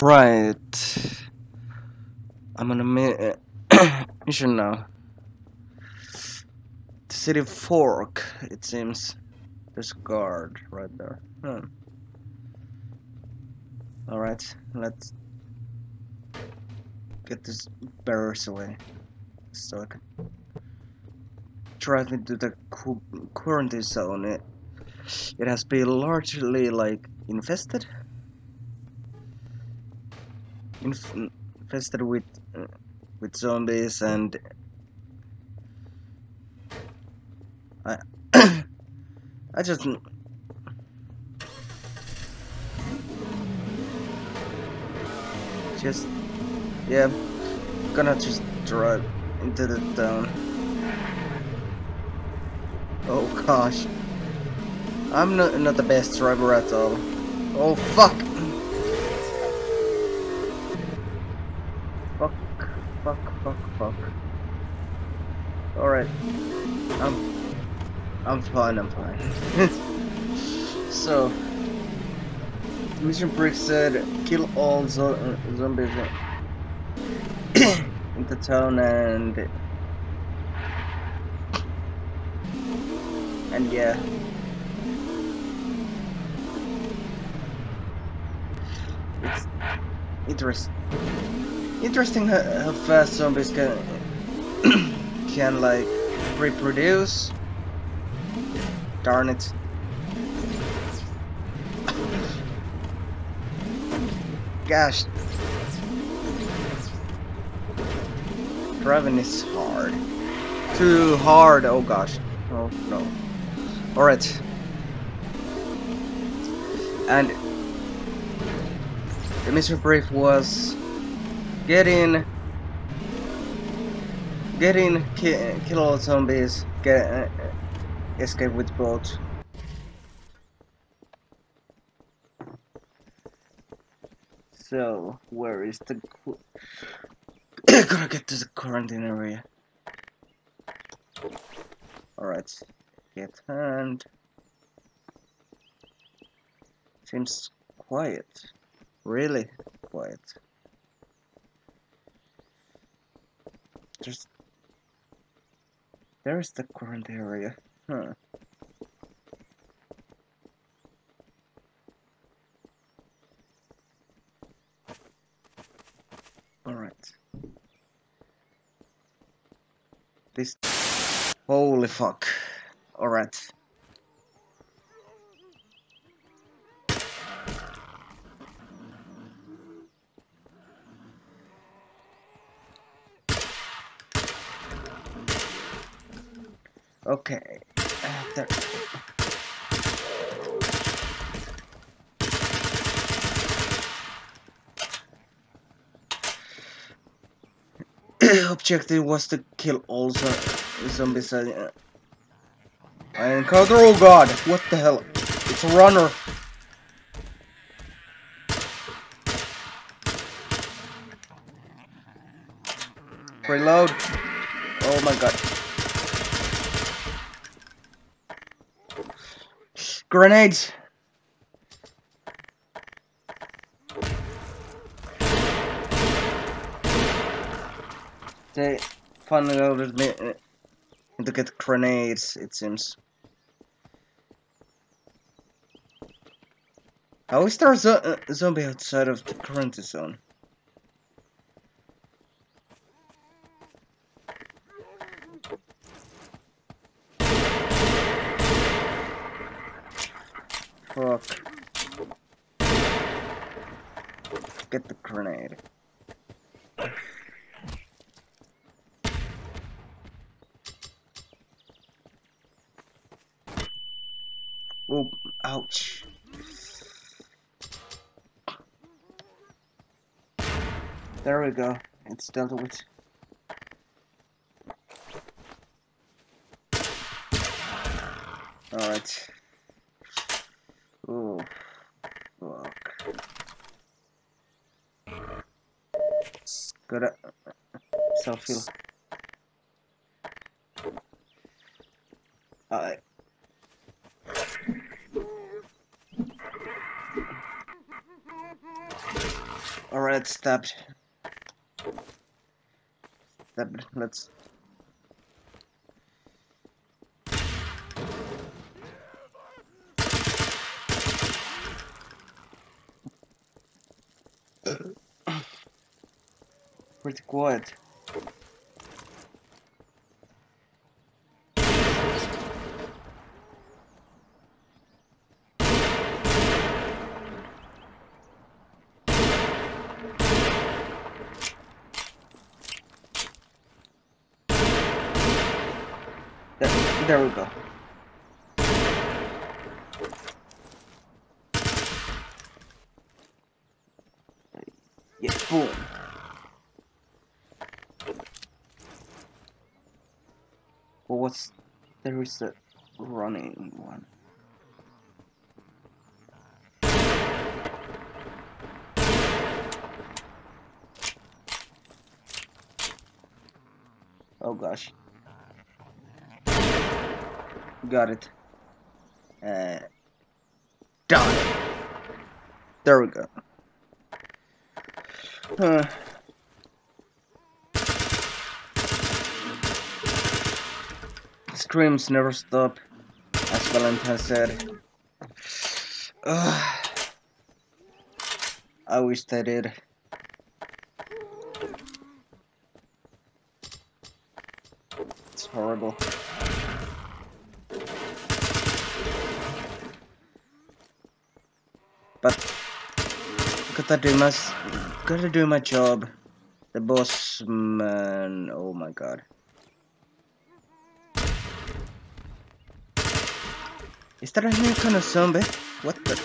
Right. I'm on a mi mission now. The city Fork, it seems. There's a guard right there. Hmm. Alright, let's get this barriers away. So I can drive into the qu quarantine zone. It, it has been largely like infested. Inf infested with uh, with zombies and I I just just yeah gonna just drive into the town. Oh gosh. I'm not not the best driver at all. Oh fuck fuck fuck fuck. Alright. I'm I'm fine I'm fine. So Mission Brick said, kill all zo zombies in the town and... And yeah. It's interest interesting how, how fast zombies can can like reproduce. Darn it. gosh. Driving is hard. Too hard, oh gosh. Oh no. Alright. And the mission brief was getting getting ki kill all zombies, get uh, escape with boat. So, where is the... Gotta get to the quarantine area. Alright. Get hand. Seems quiet. Really quiet. There's... There's the current area. Huh. Alright. This... Holy fuck. Alright. Okay. Uh, objective was to kill all the zombies. I, I encounter. Oh god! What the hell? It's a runner. Reload. Oh my god. Grenades. They finally ordered me uh, to get grenades, it seems. How is there a zo zombie outside of the quarantine zone? Fuck. Get the grenade. Oh, ouch. There we go. It's dealt with. Alright. Oh, fuck. Gotta self-heal. Alright. Alright, stabbed. Stabbed. Let's. Pretty quiet. There, there we go. Yeah, boom. What's there is a running one. Oh gosh. Got it. Uh, done. There we go. Uh, screams never stop, as Valentine said. Ugh. I wish they did. It's horrible. But gotta do my gotta do my job. The boss man. Oh my god. Is that a new kind of zombie? What the?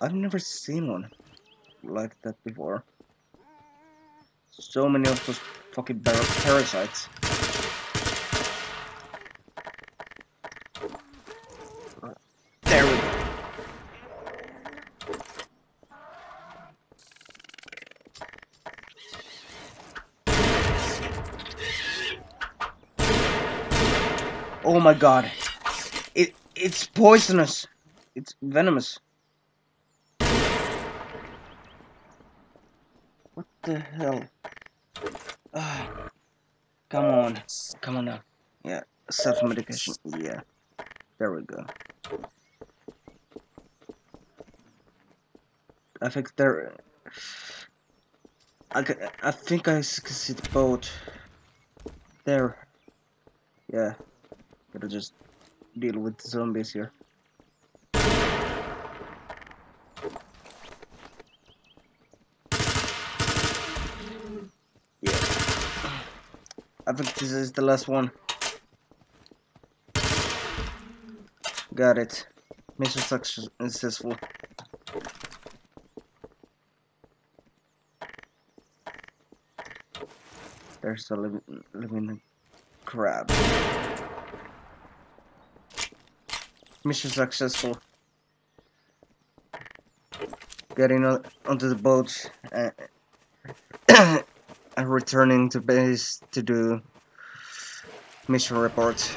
I've never seen one like that before. So many of those fucking parasites. There we go. Oh my god. It it's poisonous. It's venomous. What the hell? Ah, come on. Come on now. Yeah, self-medication. Yeah. There we go. I think there... I, I think I can see the boat. There. Yeah. Gotta just deal with the zombies here. Yeah. I think this is the last one. Got it. Mission successful. There's a living, living crab. Mission successful. Getting on, onto the boat and, uh, and returning to base to do mission reports.